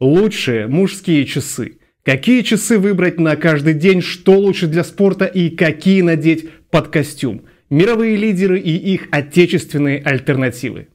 Лучшие мужские часы. Какие часы выбрать на каждый день, что лучше для спорта и какие надеть под костюм. Мировые лидеры и их отечественные альтернативы.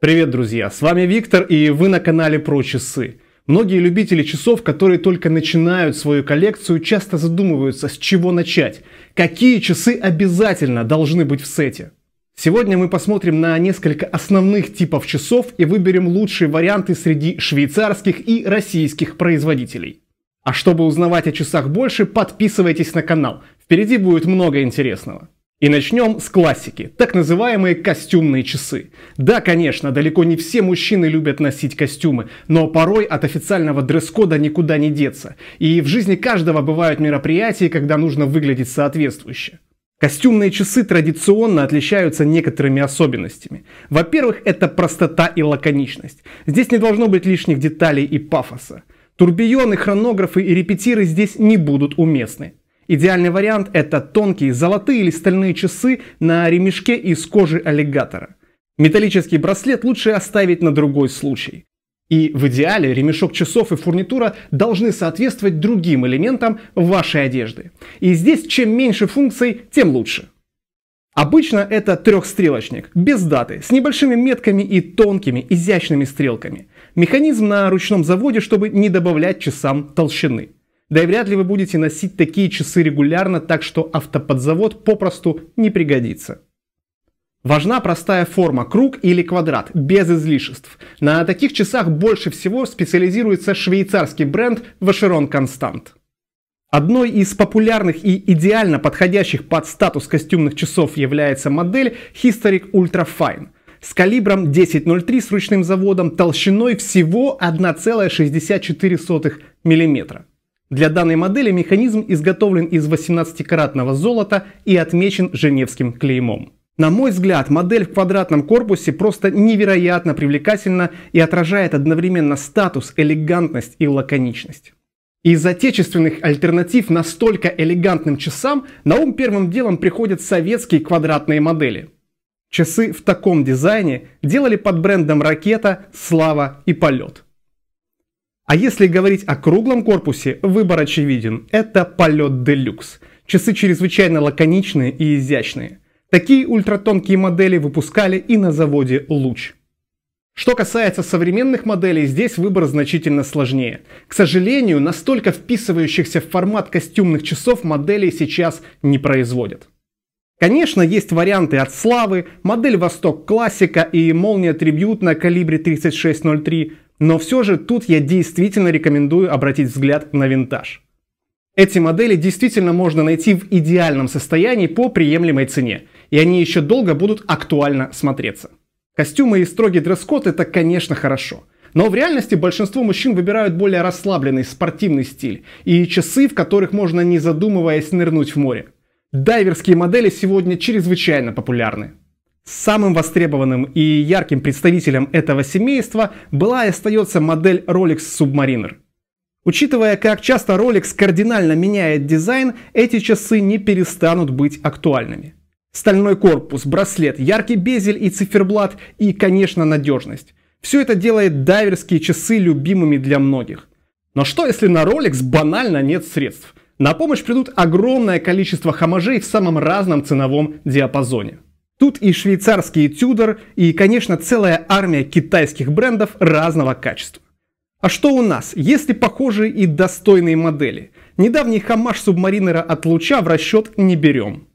Привет, друзья! С вами Виктор и вы на канале про часы. Многие любители часов, которые только начинают свою коллекцию, часто задумываются, с чего начать. Какие часы обязательно должны быть в сете? Сегодня мы посмотрим на несколько основных типов часов и выберем лучшие варианты среди швейцарских и российских производителей. А чтобы узнавать о часах больше, подписывайтесь на канал. Впереди будет много интересного. И начнем с классики, так называемые костюмные часы. Да, конечно, далеко не все мужчины любят носить костюмы, но порой от официального дресс-кода никуда не деться. И в жизни каждого бывают мероприятия, когда нужно выглядеть соответствующе. Костюмные часы традиционно отличаются некоторыми особенностями. Во-первых, это простота и лаконичность. Здесь не должно быть лишних деталей и пафоса. Турбионы, хронографы и репетиры здесь не будут уместны. Идеальный вариант это тонкие золотые или стальные часы на ремешке из кожи аллигатора. Металлический браслет лучше оставить на другой случай. И в идеале ремешок часов и фурнитура должны соответствовать другим элементам вашей одежды. И здесь чем меньше функций, тем лучше. Обычно это трехстрелочник, без даты, с небольшими метками и тонкими, изящными стрелками. Механизм на ручном заводе, чтобы не добавлять часам толщины. Да и вряд ли вы будете носить такие часы регулярно, так что автоподзавод попросту не пригодится. Важна простая форма, круг или квадрат, без излишеств. На таких часах больше всего специализируется швейцарский бренд Vacheron Constant. Одной из популярных и идеально подходящих под статус костюмных часов является модель Historic Ultra Fine с калибром 10.03 с ручным заводом толщиной всего 1,64 мм. Для данной модели механизм изготовлен из 18-каратного золота и отмечен женевским клеймом. На мой взгляд, модель в квадратном корпусе просто невероятно привлекательна и отражает одновременно статус, элегантность и лаконичность. Из отечественных альтернатив настолько элегантным часам на ум первым делом приходят советские квадратные модели. Часы в таком дизайне делали под брендом «Ракета», «Слава» и «Полет». А если говорить о круглом корпусе, выбор очевиден. Это «Полет Делюкс». Часы чрезвычайно лаконичные и изящные – Такие ультратонкие модели выпускали и на заводе «Луч». Что касается современных моделей, здесь выбор значительно сложнее. К сожалению, настолько вписывающихся в формат костюмных часов моделей сейчас не производят. Конечно, есть варианты от Славы, модель Восток Классика и Молния Трибют на калибре 3603, но все же тут я действительно рекомендую обратить взгляд на винтаж. Эти модели действительно можно найти в идеальном состоянии по приемлемой цене и они еще долго будут актуально смотреться. Костюмы и строгий дресс-код это, конечно, хорошо. Но в реальности большинство мужчин выбирают более расслабленный спортивный стиль и часы, в которых можно не задумываясь нырнуть в море. Дайверские модели сегодня чрезвычайно популярны. Самым востребованным и ярким представителем этого семейства была и остается модель Rolex Submariner. Учитывая, как часто Rolex кардинально меняет дизайн, эти часы не перестанут быть актуальными. Стальной корпус, браслет, яркий безель и циферблат и, конечно, надежность. Все это делает дайверские часы любимыми для многих. Но что если на Rolex банально нет средств? На помощь придут огромное количество хамажей в самом разном ценовом диапазоне. Тут и швейцарские Tudor, и, конечно, целая армия китайских брендов разного качества. А что у нас? Есть ли похожие и достойные модели? Недавний хамаш субмаринера от луча в расчет не берем.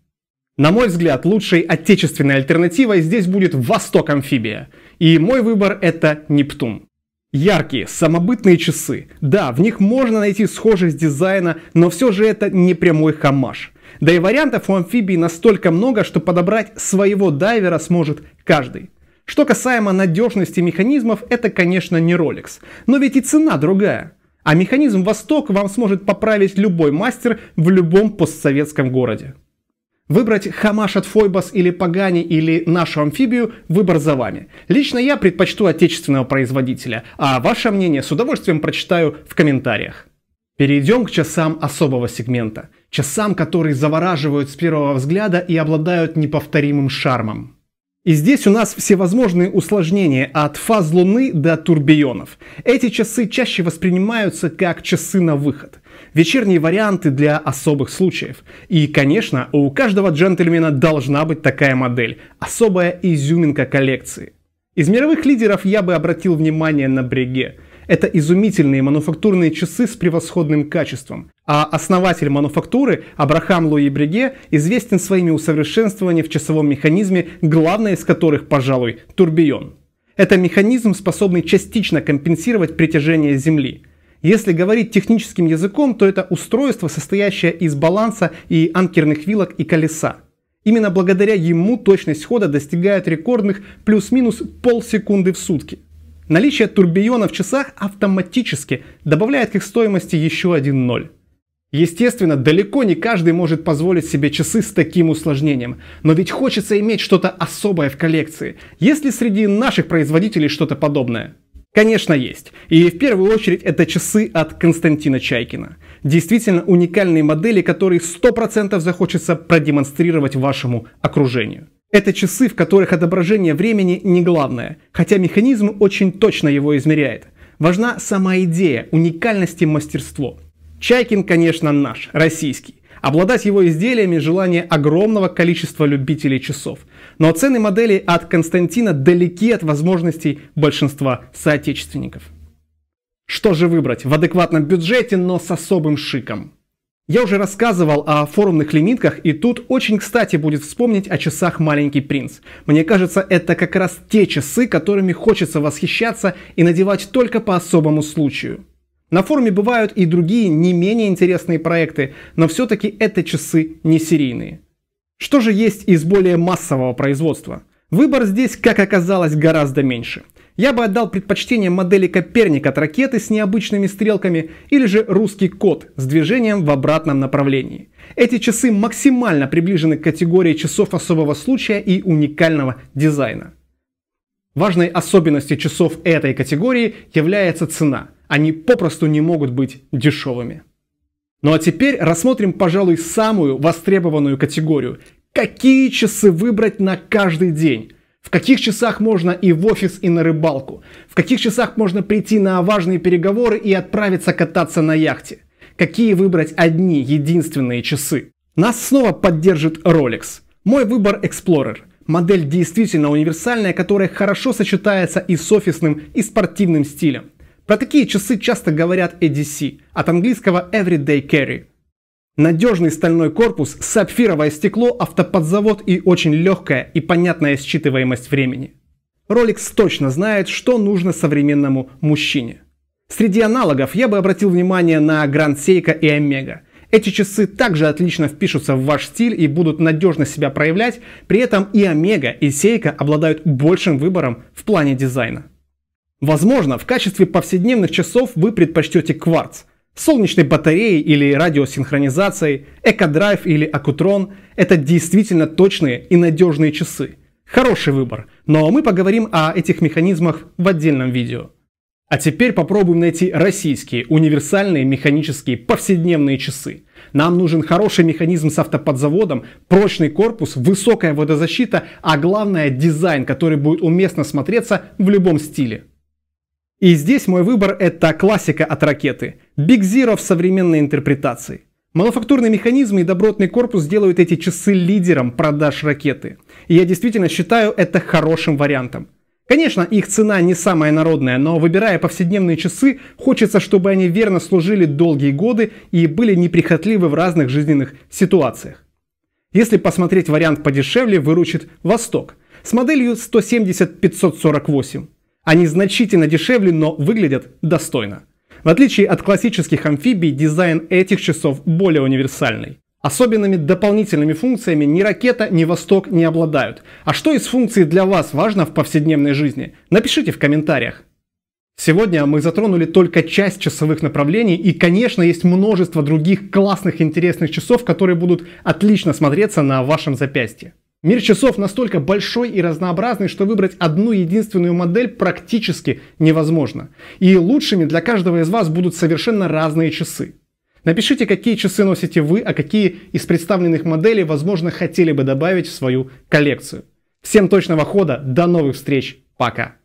На мой взгляд, лучшей отечественной альтернативой здесь будет Восток Амфибия. И мой выбор это Нептун. Яркие, самобытные часы. Да, в них можно найти схожесть дизайна, но все же это не прямой хамаш. Да и вариантов у амфибии настолько много, что подобрать своего дайвера сможет каждый. Что касаемо надежности механизмов, это, конечно, не Rolex. Но ведь и цена другая. А механизм Восток вам сможет поправить любой мастер в любом постсоветском городе. Выбрать Хамаш от Фойбас или Пагани или нашу амфибию – выбор за вами. Лично я предпочту отечественного производителя, а ваше мнение с удовольствием прочитаю в комментариях. Перейдем к часам особого сегмента. Часам, которые завораживают с первого взгляда и обладают неповторимым шармом. И здесь у нас всевозможные усложнения от фаз Луны до турбионов. Эти часы чаще воспринимаются как часы на выход. Вечерние варианты для особых случаев. И, конечно, у каждого джентльмена должна быть такая модель. Особая изюминка коллекции. Из мировых лидеров я бы обратил внимание на Бреге. Это изумительные мануфактурные часы с превосходным качеством. А основатель мануфактуры Абрахам Луи Бреге известен своими усовершенствованиями в часовом механизме, главное из которых, пожалуй, турбион. Это механизм, способный частично компенсировать притяжение Земли. Если говорить техническим языком, то это устройство, состоящее из баланса и анкерных вилок и колеса. Именно благодаря ему точность хода достигает рекордных плюс-минус полсекунды в сутки. Наличие турбиона в часах автоматически добавляет к их стоимости еще один ноль. Естественно, далеко не каждый может позволить себе часы с таким усложнением, но ведь хочется иметь что-то особое в коллекции. Есть ли среди наших производителей что-то подобное? Конечно, есть. И в первую очередь это часы от Константина Чайкина. Действительно уникальные модели, которые 100% захочется продемонстрировать вашему окружению. Это часы, в которых отображение времени не главное, хотя механизм очень точно его измеряет. Важна сама идея, уникальность и мастерство. Чайкин, конечно, наш, российский. Обладать его изделиями – желание огромного количества любителей часов. Но цены модели от Константина далеки от возможностей большинства соотечественников. Что же выбрать в адекватном бюджете, но с особым шиком? Я уже рассказывал о форумных лимитках, и тут очень кстати будет вспомнить о часах «Маленький принц». Мне кажется, это как раз те часы, которыми хочется восхищаться и надевать только по особому случаю. На форуме бывают и другие не менее интересные проекты, но все-таки это часы не серийные. Что же есть из более массового производства? Выбор здесь, как оказалось, гораздо меньше. Я бы отдал предпочтение модели Коперник от ракеты с необычными стрелками или же русский код с движением в обратном направлении. Эти часы максимально приближены к категории часов особого случая и уникального дизайна. Важной особенностью часов этой категории является цена – они попросту не могут быть дешевыми. Ну а теперь рассмотрим, пожалуй, самую востребованную категорию. Какие часы выбрать на каждый день? В каких часах можно и в офис, и на рыбалку? В каких часах можно прийти на важные переговоры и отправиться кататься на яхте? Какие выбрать одни единственные часы? Нас снова поддержит Rolex. Мой выбор Explorer. Модель действительно универсальная, которая хорошо сочетается и с офисным, и спортивным стилем. Про такие часы часто говорят EDC, от английского Everyday Carry. Надежный стальной корпус, сапфировое стекло, автоподзавод и очень легкая и понятная считываемость времени. Rolex точно знает, что нужно современному мужчине. Среди аналогов я бы обратил внимание на Grand Seiko и Omega. Эти часы также отлично впишутся в ваш стиль и будут надежно себя проявлять, при этом и Omega, и Seiko обладают большим выбором в плане дизайна. Возможно, в качестве повседневных часов вы предпочтете кварц, солнечной батареей или радиосинхронизацией, экодрайв или акутрон – это действительно точные и надежные часы. Хороший выбор, но мы поговорим о этих механизмах в отдельном видео. А теперь попробуем найти российские универсальные механические повседневные часы. Нам нужен хороший механизм с автоподзаводом, прочный корпус, высокая водозащита, а главное дизайн, который будет уместно смотреться в любом стиле. И здесь мой выбор это классика от ракеты. Big Zero в современной интерпретации. Мануфактурный механизм и добротный корпус делают эти часы лидером продаж ракеты. И я действительно считаю это хорошим вариантом. Конечно, их цена не самая народная, но выбирая повседневные часы, хочется, чтобы они верно служили долгие годы и были неприхотливы в разных жизненных ситуациях. Если посмотреть вариант подешевле, выручит Восток с моделью 170-548. Они значительно дешевле, но выглядят достойно. В отличие от классических амфибий, дизайн этих часов более универсальный. Особенными дополнительными функциями ни ракета, ни Восток не обладают. А что из функций для вас важно в повседневной жизни? Напишите в комментариях. Сегодня мы затронули только часть часовых направлений и, конечно, есть множество других классных интересных часов, которые будут отлично смотреться на вашем запястье. Мир часов настолько большой и разнообразный, что выбрать одну единственную модель практически невозможно. И лучшими для каждого из вас будут совершенно разные часы. Напишите, какие часы носите вы, а какие из представленных моделей, возможно, хотели бы добавить в свою коллекцию. Всем точного хода, до новых встреч, пока!